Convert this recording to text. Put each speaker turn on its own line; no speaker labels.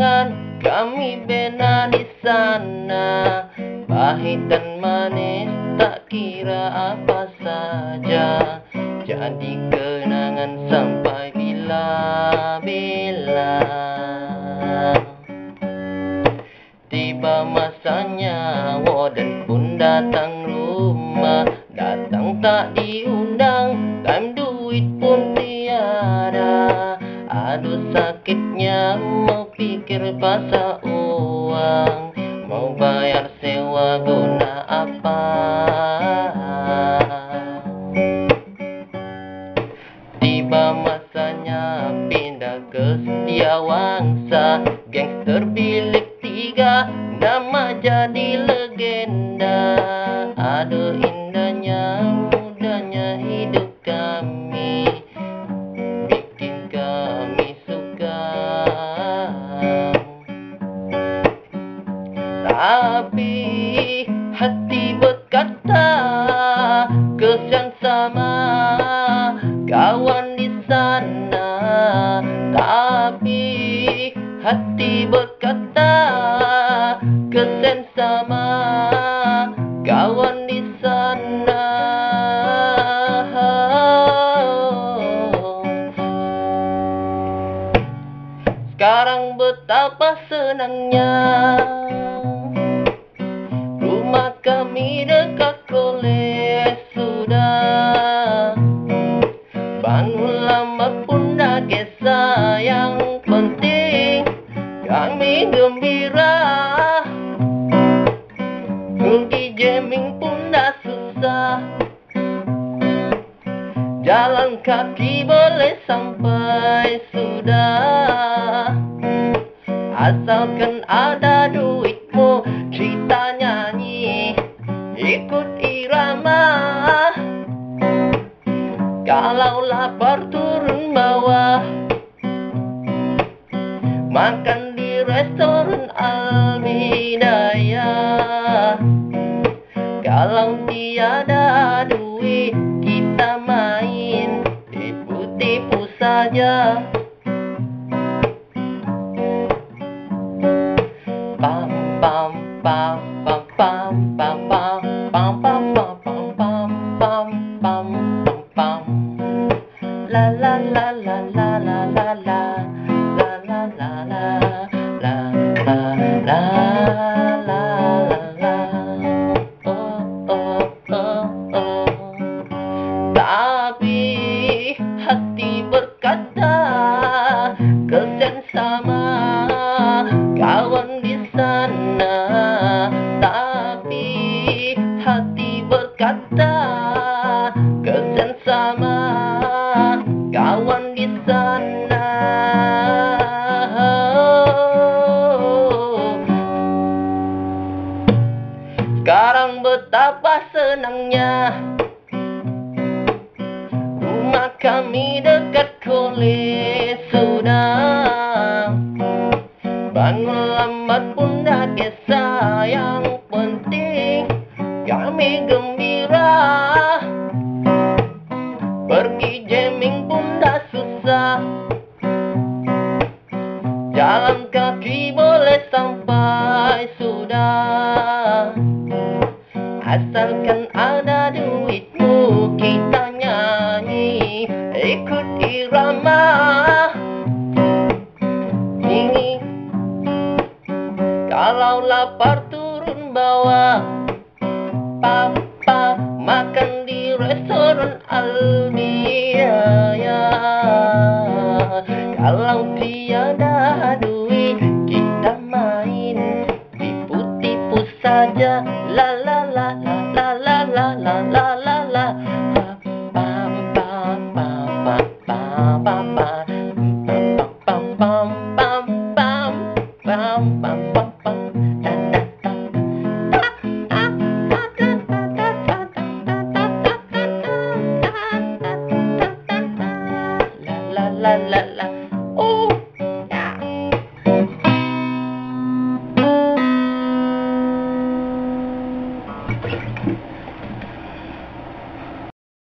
Kenangan kami bina di sana. Pahit dan manis tak kira apa saja. Jadi kenangan sampai bila-bila. Tiba masanya Warden pun datang rumah. Datang tak diundang Time duit pun tiada. Aduh Mau pikir pasal uang. Mau bayar sewa guna apa? Tiba masanya pindah ke Setiawangsa. Gangster bilik tiga Nama jadi legenda. Aduh indahnya Tapi hati berkata Kesian sama kawan di sana. Tapi hati berkata Kesian sama kawan di sana. Sekarang betapa senangnya Dekat kolej sudah Bangun lambat pun dah kisah Yang penting kami gembira. Pergi jamming pun dah susah. Jalan kaki boleh sampai sudah Asalkan ada duitmu Kalau lapar turun bawah. Makan di restoran Al-Bidayah Kalau tiada duit Kita main Tipu-tipu saja hati berkata Kesian sama kawan di sana. Tapi hati berkata senangnya. Rumah kami dekat kolej sudah Bangun lambat pun dah kisah Yang penting. Kami gembira Ikut irama. Ini Kalau lapar turun bawah. Papa makan di restoran Al-Bidayah Kalau tiada duit kita main Tipu-tipu saja